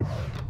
you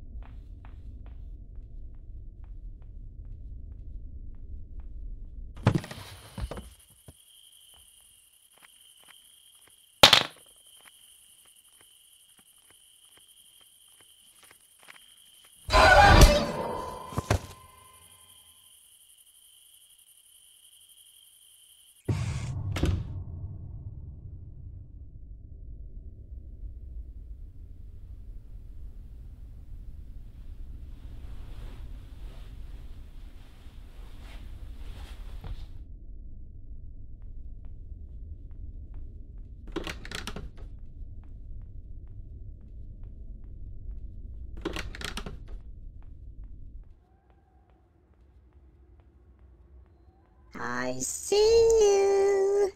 I see you.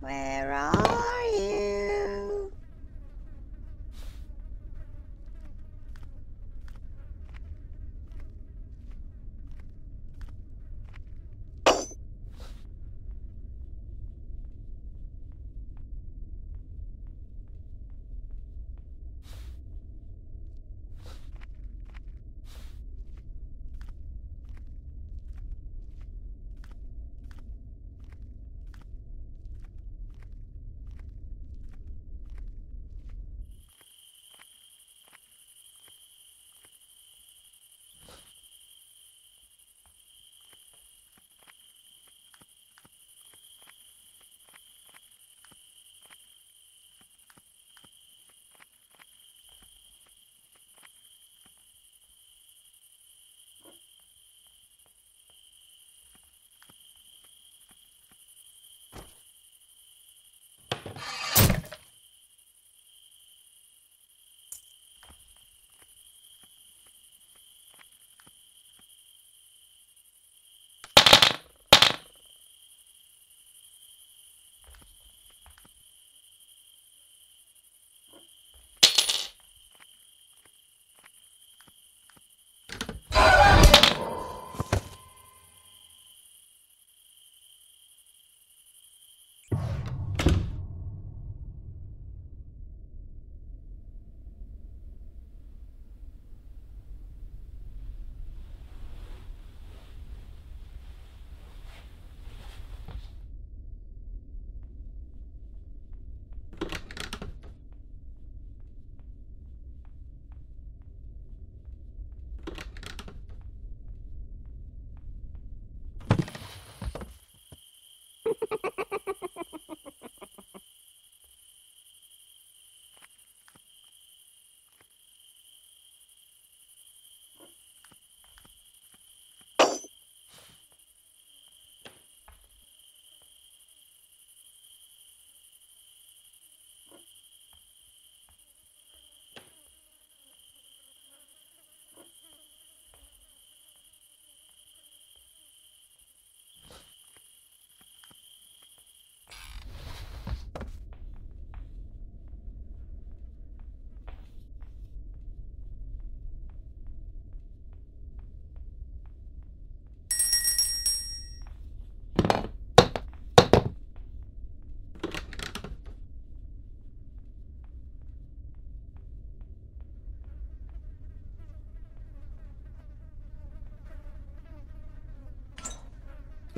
Where are